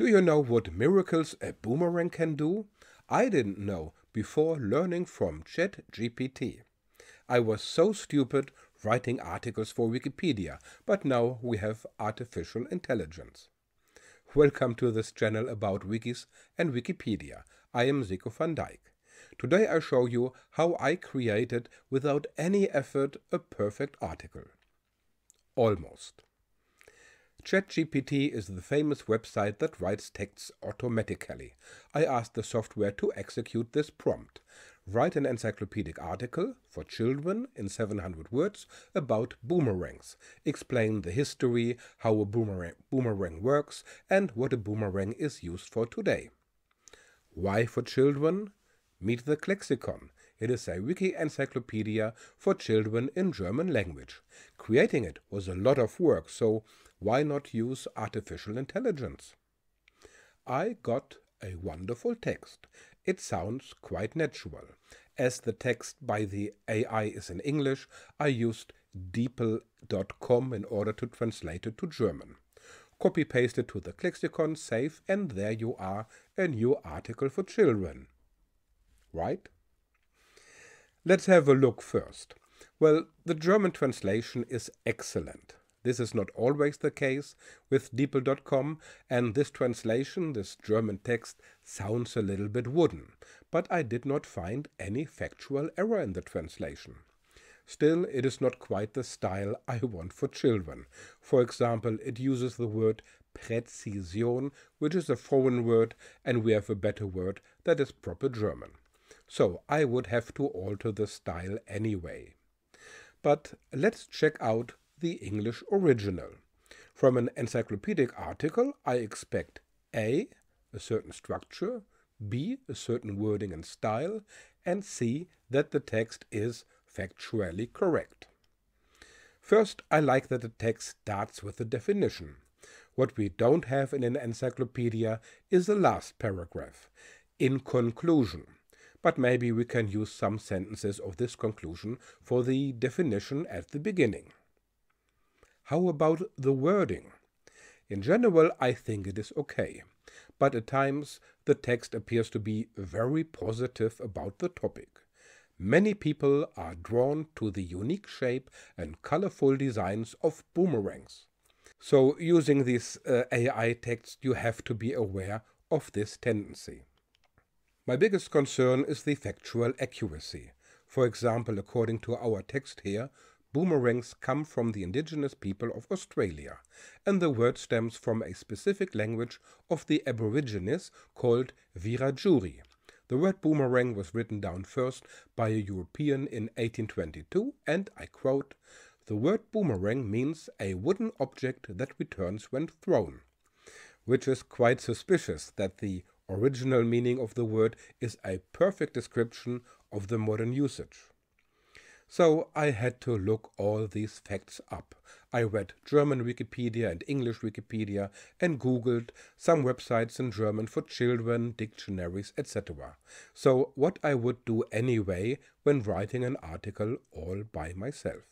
Do you know what miracles a boomerang can do? I didn't know before learning from ChatGPT. I was so stupid writing articles for Wikipedia, but now we have artificial intelligence. Welcome to this channel about wikis and Wikipedia. I am Ziko van Dijk. Today I show you how I created without any effort a perfect article. Almost. ChatGPT is the famous website that writes texts automatically. I asked the software to execute this prompt. Write an encyclopedic article for children in 700 words about boomerangs. Explain the history, how a boomerang, boomerang works, and what a boomerang is used for today. Why for children? Meet the Klexikon. It is a wiki encyclopedia for children in German language. Creating it was a lot of work, so why not use artificial intelligence? I got a wonderful text. It sounds quite natural. As the text by the AI is in English, I used DeepL.com in order to translate it to German. Copy paste it to the Klexikon, save, and there you are, a new article for children. Right? Let's have a look first. Well, the German translation is excellent. This is not always the case with DeepL.com, and this translation, this German text, sounds a little bit wooden, but I did not find any factual error in the translation. Still, it is not quite the style I want for children. For example, it uses the word Präzision, which is a foreign word, and we have a better word that is proper German. So I would have to alter the style anyway. But let's check out the English original. From an encyclopedic article, I expect A. a certain structure, B. a certain wording and style, and C. that the text is factually correct. First, I like that the text starts with a definition. What we don't have in an encyclopedia is the last paragraph. In conclusion. But maybe we can use some sentences of this conclusion for the definition at the beginning. How about the wording? In general, I think it is okay, but at times the text appears to be very positive about the topic. Many people are drawn to the unique shape and colorful designs of boomerangs. So using this uh, AI text, you have to be aware of this tendency. My biggest concern is the factual accuracy. For example, according to our text here, Boomerangs come from the indigenous people of Australia, and the word stems from a specific language of the Aborigines called Wiradjuri. The word boomerang was written down first by a European in 1822, and I quote, The word boomerang means a wooden object that returns when thrown, which is quite suspicious that the original meaning of the word is a perfect description of the modern usage. So I had to look all these facts up. I read German Wikipedia and English Wikipedia and Googled some websites in German for children, dictionaries, etc. So what I would do anyway when writing an article all by myself.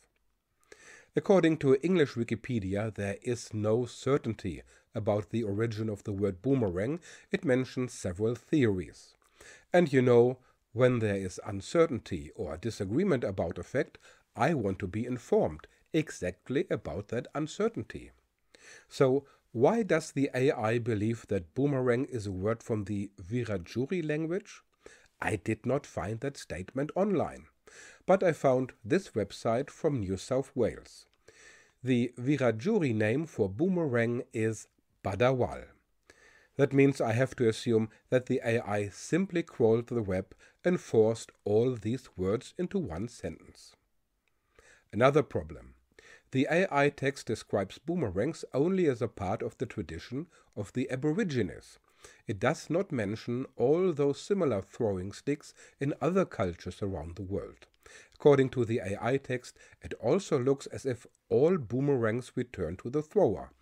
According to English Wikipedia, there is no certainty about the origin of the word boomerang. It mentions several theories. And you know, when there is uncertainty or disagreement about a fact, I want to be informed exactly about that uncertainty. So, why does the AI believe that boomerang is a word from the Wiradjuri language? I did not find that statement online, but I found this website from New South Wales. The Wiradjuri name for boomerang is Badawal. That means I have to assume that the AI simply crawled the web and forced all these words into one sentence. Another problem. The AI text describes boomerangs only as a part of the tradition of the Aborigines. It does not mention all those similar throwing sticks in other cultures around the world. According to the AI text, it also looks as if all boomerangs return to the thrower.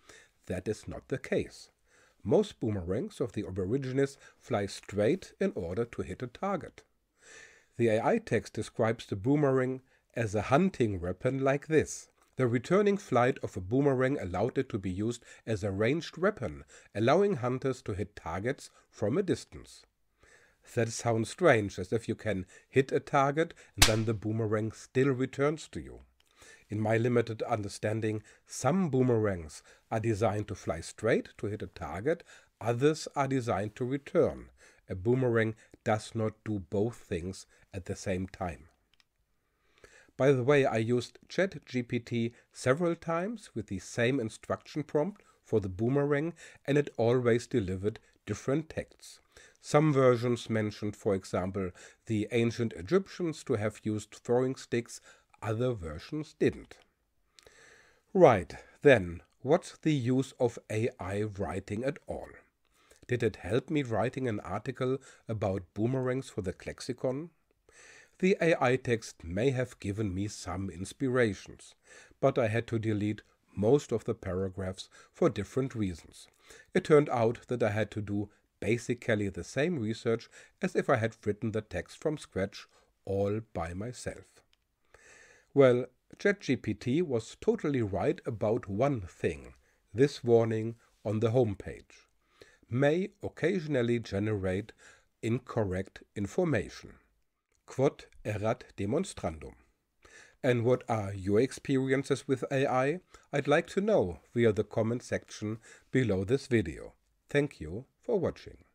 That is not the case. Most boomerangs of the Aborigines fly straight in order to hit a target. The AI text describes the boomerang as a hunting weapon like this. The returning flight of a boomerang allowed it to be used as a ranged weapon, allowing hunters to hit targets from a distance. That sounds strange, as if you can hit a target and then the boomerang still returns to you. In my limited understanding, some boomerangs are designed to fly straight to hit a target, others are designed to return. A boomerang does not do both things at the same time. By the way, I used ChatGPT several times with the same instruction prompt for the boomerang and it always delivered different texts. Some versions mentioned, for example, the ancient Egyptians to have used throwing sticks, other versions didn't. Right, then, what's the use of AI writing at all? Did it help me writing an article about boomerangs for the Klexikon? The AI text may have given me some inspirations, but I had to delete most of the paragraphs for different reasons. It turned out that I had to do basically the same research as if I had written the text from scratch all by myself. Well, ChatGPT was totally right about one thing, this warning on the homepage may occasionally generate incorrect information. Quod erat demonstrandum. And what are your experiences with AI? I'd like to know via the comment section below this video. Thank you for watching.